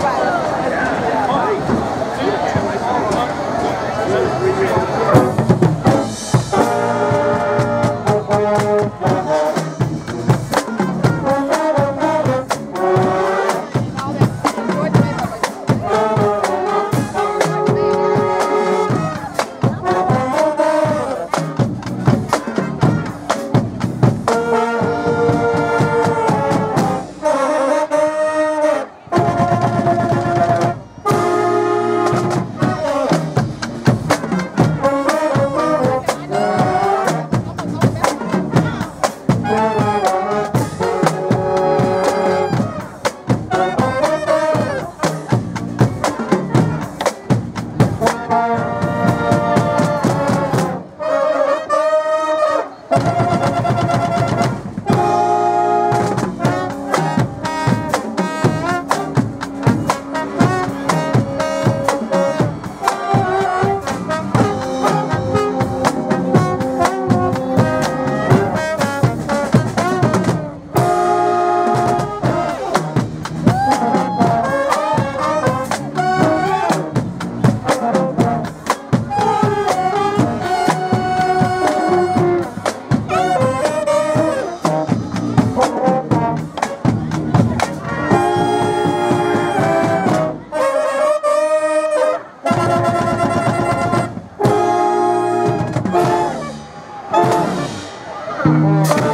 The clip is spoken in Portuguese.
快乐。Música